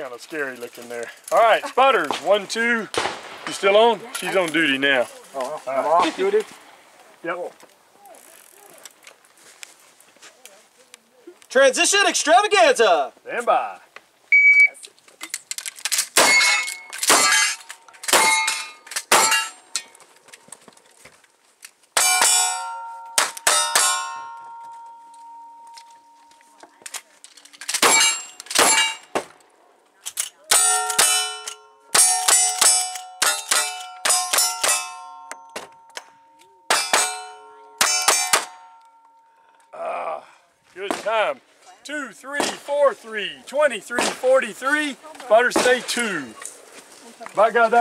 kind of scary looking there. All right, Sputters, one, two. You still on? She's on duty now. Oh, I'm off duty. Yep. Transition extravaganza. Stand by. Good time. Two, three, four, three, 23, 43. Butter stay two. By God, that